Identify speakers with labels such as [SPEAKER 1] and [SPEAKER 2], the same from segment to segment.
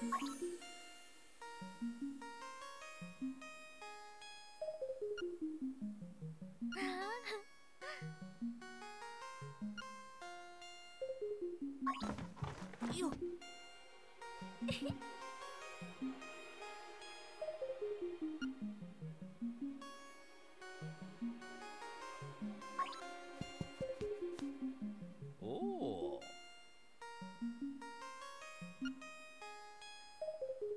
[SPEAKER 1] よっ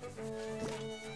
[SPEAKER 1] Thank you.